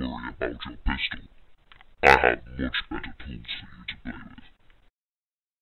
worry about your pistol. I have much better